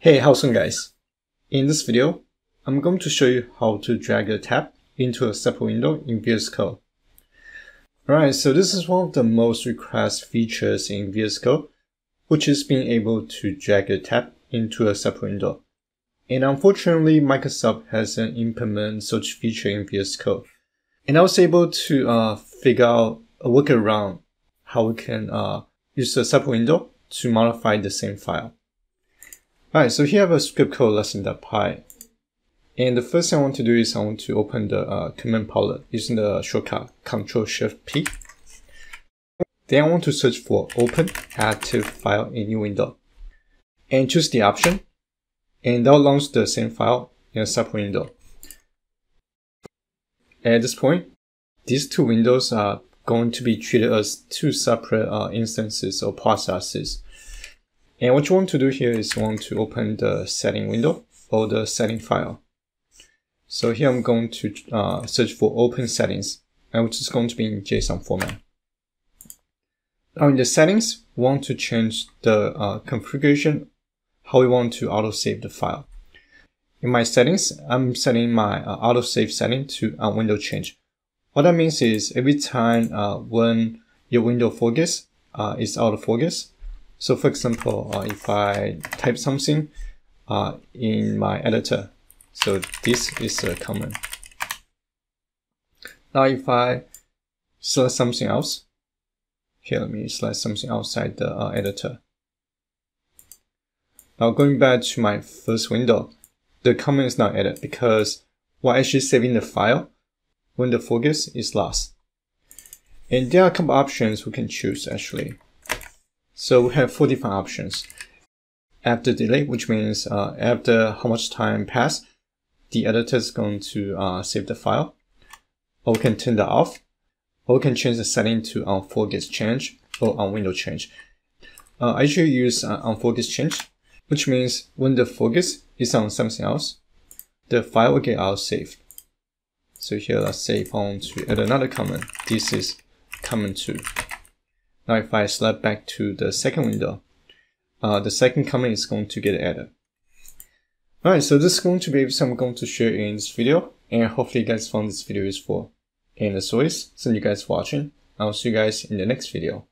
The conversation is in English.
Hey, how's it guys? In this video, I'm going to show you how to drag a tab into a separate window in VS Code. Alright, so this is one of the most requested features in VS Code, which is being able to drag a tab into a separate window. And unfortunately, Microsoft hasn't implemented such feature in VS Code. And I was able to uh, figure out a workaround how we can uh, use a separate window to modify the same file. Alright, so here I have a script called lesson.py. And the first thing I want to do is I want to open the uh, command palette using the shortcut Ctrl Shift P. Then I want to search for open active file in new window. And choose the option. And that will launch the same file in a separate window. At this point, these two windows are going to be treated as two separate uh, instances or processes. And what you want to do here is you want to open the setting window or the setting file. So here I'm going to uh, search for open settings, and which is going to be in JSON format. Now in the settings, we want to change the uh, configuration, how we want to auto save the file. In my settings, I'm setting my uh, autosave setting to uh, window change. What that means is every time uh, when your window focus uh, is out of focus, so for example, uh, if I type something uh, in my editor, so this is a command. Now if I select something else, here let me select something outside the uh, editor. Now going back to my first window, the command is not added because we're actually saving the file when the focus is lost. And there are a couple options we can choose actually. So we have four different options. After delay, which means uh, after how much time pass, the editor is going to uh, save the file. Or we can turn that off. Or we can change the setting to on focus change or on window change. Uh, I usually use uh, on focus change, which means when the focus is on something else, the file will get auto saved. So here, let's I want to add another comment, this is comment 2. Now if I select back to the second window, uh, the second comment is going to get added. Alright, so this is going to be everything I'm going to share in this video, and hopefully you guys found this video useful. And as always, thank you guys for watching, I'll see you guys in the next video.